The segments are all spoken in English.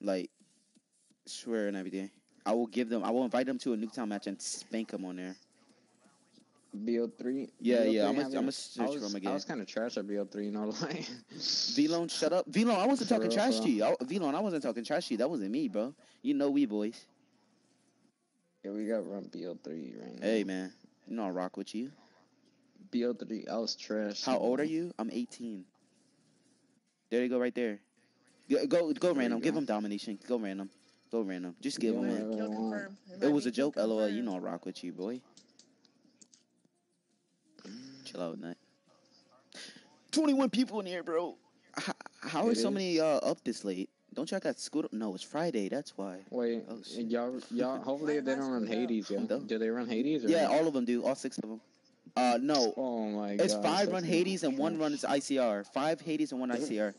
Like, swear and everything. I will give them. I will invite them to a Nuketown match and spank them on there. BO3. Yeah, BO3 yeah, I'm gonna- I'm gonna search was, for him again. I was kind of trash at BO3, no lie. Vlone, shut up. Vlone, I wasn't talking real, trash for to you. I, Vlone, I wasn't talking trash to you. That wasn't me, bro. You know we boys. yeah, we got run BO3 right now. Hey, man. You know I rock with you. BO3, I was trash. How old are you? I'm 18. There you go, right there. Go, go, go There random. you Give go. him domination. Go random. Go random. Just give him it. Kill confirm. It might was a joke. kill LOL. You know I rock with you, boy. Chill out, nut. 21 people in here, bro. How, how are so is. many uh, up this late? Don't y'all got school? No, it's Friday. That's why. Wait, Oh, y'all, y'all. Hopefully they don't run Hades, yeah. Don't. They run Hades? Or Yeah, no? all of them do. All six of them. Uh, no. Oh my god. It's five run Hades and one run is ICR. Five Hades and one ICR.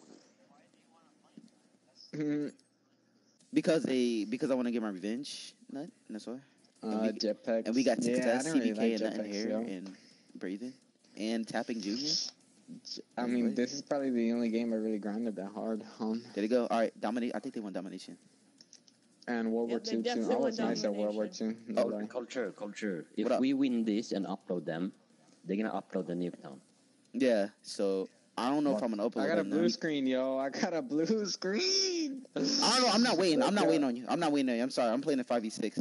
Mhm. Because they because I want to get my revenge. Nut. That's why. uh, jetpacks. And we got yeah, I success, don't really CBK, like and nothing jetpacks, here, yo. and breathing, and tapping Junior. I mean, this is probably the only game I really grinded that hard on. There you go. All right, dominate. I think they won domination. And World Yeah, War they Two too. I was nice at World War Two. No Oh, lie. Culture, culture. If we win this and upload them, they're gonna upload the Nuketown. Yeah. So I don't know if I'm gonna upload I got a blue now. screen, yo. I got a blue screen. I don't know. I'm not waiting. I'm not waiting on you. I'm not waiting on you. I'm sorry. I'm playing at five v six.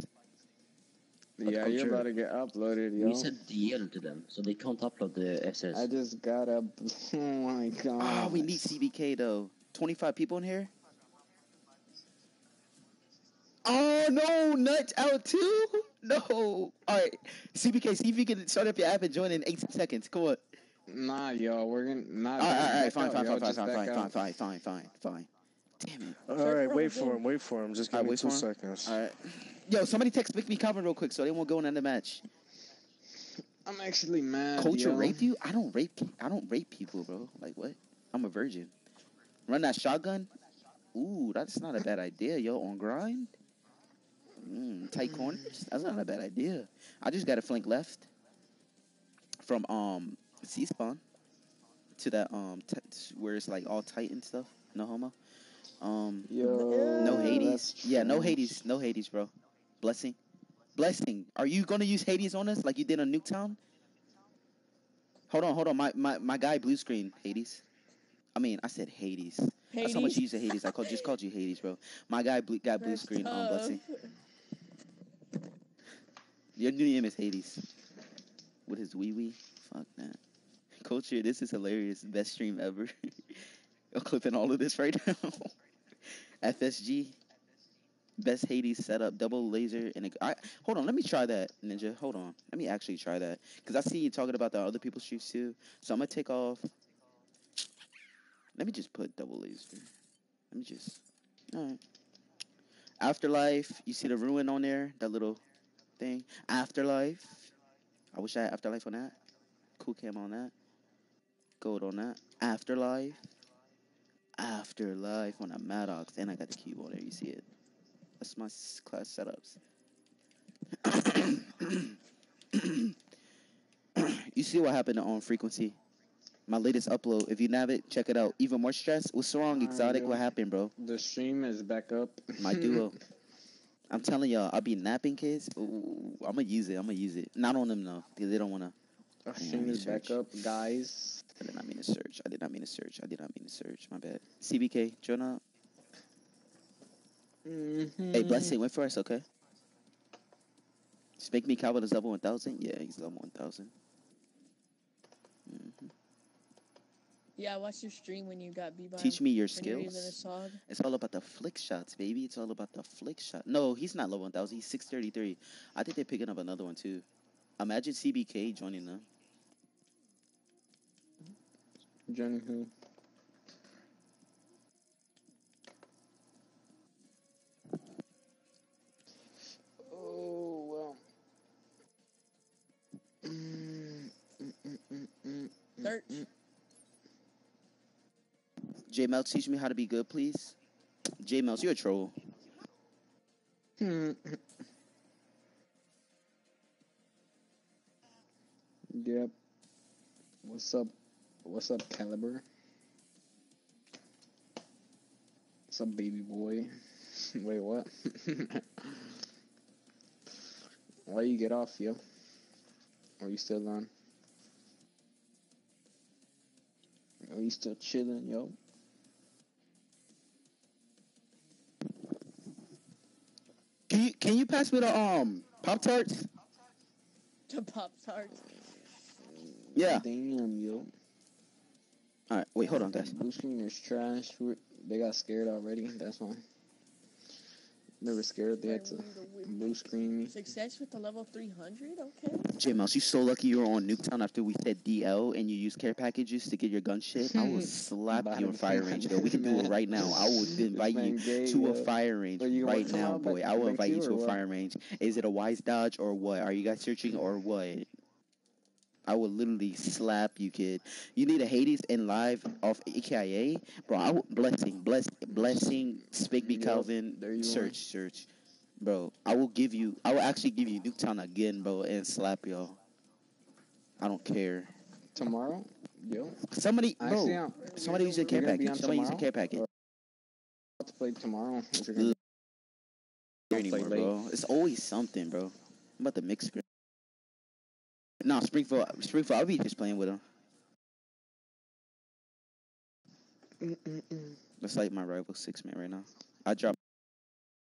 Yeah, you're Culture. about to get uploaded, yo. We said DL to them, so they can't upload the SS. I just got a. Oh my god. Ah, we need CBK though. 25 people in here. Oh no, nuts out too. No. All right, CBK. See if you can start up your app and join in 18 seconds. Come on. Nah, yo, we're gonna not. All right, all right, fine, fine, yo, fine, fine, fine, fine, fine, fine, fine, fine, fine. Damn it. All Search right, for wait for him. Wait for him. Just give right, me two seconds. All right. Yo, somebody text Vic me Calvin real quick so they won't go in the match. I'm actually mad. Culture yo. raped you? I don't rape. I don't rape people, bro. Like what? I'm a virgin. Run that shotgun. Ooh, that's not a bad idea, yo. On grind. Mm, tight corners. That's not a bad idea. I just got to flank left from um C spawn to that um t- where it's like all tight and stuff. No homo. Um, Yo, no Hades. Yeah, no. Hades. No Hades, bro. Blessing. Blessing. Are you gonna use Hades on us like you did on Nuketown? Hold on, hold on. My my, my guy blue screen, Hades. I mean, I said Hades. That's how much you use the Hades. I called just called you Hades, bro. My guy blue, got blue That's screen on tough. Blessing. Your new name is Hades. With his wee wee. Fuck that. Culture, this is hilarious. Best stream ever. I'm clipping all of this right now. FSG. Best Hades setup, double laser, and a, I, hold on. Let me try that, Ninja. Hold on. Let me actually try that because I see you talking about the other people's streams too. So I'm gonna take off. Let me just put double laser. Let me just. All right. Afterlife. You see the ruin on there? That little thing. Afterlife. I wish I had Afterlife on that. Cool cam on that. Gold on that. Afterlife. Afterlife on a Maddox. And I got the keyboard there. You see it. That's my class setups. you see what happened to on frequency? My latest upload. If you nav it, check it out. Even more stress. What's wrong, exotic? What happened, bro? The stream is back up. My duo. I'm telling y'all, I'll be napping kids. Ooh, I'm gonna use it. I'm gonna use it. Not on them though, because they don't wanna. Our stream is back up, guys. I did not mean to search. I did not mean to search. I did not mean to search. My bad. CBK, join up. Mm-hmm. Hey, blessing, wait for us, okay? Spank me, Calvin is level 1000. Yeah, he's level 1000. hmm Yeah, I watched your stream when you got beat by Teach me your when you were using a skills. It's all about the flick shots, baby. It's all about the flick shot. No, he's not level 1000. He's 633. I think they're picking up another one too. Imagine CBK joining them. Johnny who? Oh well. Search. J Mel, teach me how to be good, please. J Mel's, you're a troll. Hmm. Yep. What's up? What's up, Caliber? What's up, baby boy? Wait, what? Why you get off, yo? Are you still on? Are you still chilling, yo? Can you can you pass me the um Pop Tarts? The Pop Tarts. Yeah. Damn, yo. All right. Wait. Hold on, guys. Blue screen is trash. They got scared already. That's why. They were scared. They had to blue screen me. Success with the level 300? Okay. J Mouse, you so lucky you were on Nuketown after we said DL and you used care packages to get your gun shit. I will slap you in fire range, though. We can do it right now. I will invite you gay, to a fire range Wait, you gonna right now, boy. I will invite you you to a fire range. Is it a wise dodge or what? Are you guys searching or what? I will literally slap you, kid. You need a Hades and live off AKIA, bro. I will, blessing, bless, blessing, Spigby Yup, Calvin, there you are. search, search, bro. I will give you. I will actually give you Nuketown again, bro, and slap y'all. I don't care. Tomorrow? Yo. Somebody, Actually, bro. I'm Somebody use a care package. Somebody use a care package. About to play tomorrow. If gonna Here don't play anymore, late. bro. It's always something, bro. I'm about to mix. Nah, Springfield. Springfield. I'll be just playing with him. Mm-mm-mm. That's like my rival six man right now. I drop